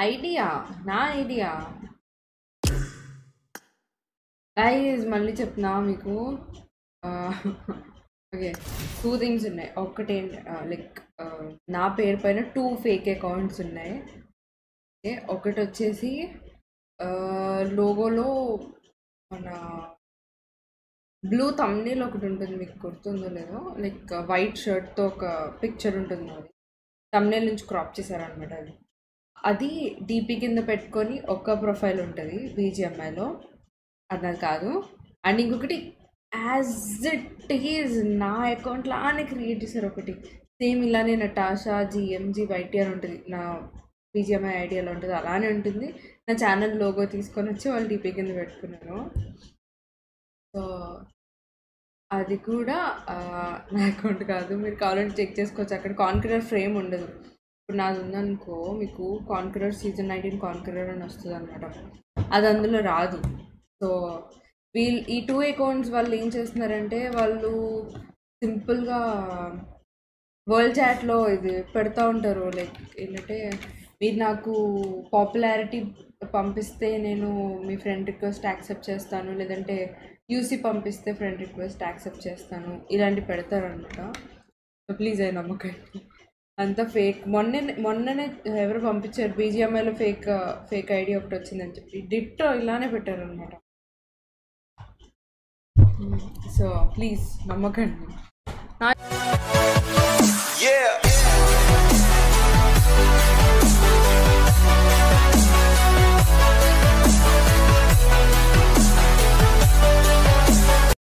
Idea నా idea. Guys మళ్ళీ చెప్తున్నా మీకు. ఓకే. టూ థింగ్స్ ఉన్నాయి. ఒకటి లైక్ నా పేరు పైన టూ ఫేక్ అకౌంట్స్ ఉన్నాయి. ఓకే. ఒకటి వచ్చేసి లోగోలో మన బ్లూ తమ్నీల్ ఒకటి ఉంటుంది. మీకు గుర్తుందో లేదో? లైక్ వైట్ షర్ట్తో ఒక పిక్చర్ ఉంటుంది. అది తమ్నేల్ నుంచి క్రాప్ చేశారనమాట అది. అది డీపీ కింద పెట్టుకొని ఒక్క ప్రొఫైల్ ఉంటుంది బీజిఎంఐలో. అది కాదు. అండ్ ఇంకొకటి యాజ్ ఇట్ ఈజ్ నా అకౌంట్ లానే క్రియేట్ చేశారు ఒకటి. సేమ్ ఇలానే నటాషా జిఎంజీ వైటీఆర్ ఉంటుంది. నా బీజిఎంఐ ఐడియాలో ఉంటుంది అలానే ఉంటుంది. నా ఛానల్ లోగో తీసుకొని వచ్చి వాళ్ళు డీపీ కింద పెట్టుకున్నారు. సో అది కూడా నా అకౌంట్ కాదు. మీరు కావాలంటే చెక్ చేసుకోవచ్చు. అక్కడ కాన్క్రీటర్ ఫ్రేమ్ ఉండదు. ఇప్పుడు నాది ఉందనుకో మీకు కాన్కరర్ సీజన్ నైన్టీన్ కాన్కరర్ అని వస్తుంది అనమాట అది అందులో రాదు. సో వీళ్ళు ఈ టూ అకౌంట్స్ వాళ్ళు ఏం చేస్తున్నారంటే వాళ్ళు సింపుల్గా వరల్డ్ చాట్లో ఇది పెడతా ఉంటారు. లైక్ ఏంటంటే మీరు నాకు పాపులారిటీ పంపిస్తే నేను మీ ఫ్రెండ్ రిక్వెస్ట్ యాక్సెప్ట్ చేస్తాను. లేదంటే యూసీ పంపిస్తే ఫ్రెండ్ రిక్వెస్ట్ యాక్సెప్ట్ చేస్తాను. ఇలాంటి పెడతారనమాట అనమాట ప్లీజ్ అయి నమ్మకండి. అంతా ఫేక్. మొన్నే మొన్ననే ఎవరు పంపించారు? బీజిఎంఐలో ఫేక్ ఫేక్ ఐడి ఒకటి వచ్చిందని చెప్పి. డిట్టో ఇలానే పెట్టారు అనమాట సో ప్లీజ్ నమ్మకండి. Yeah.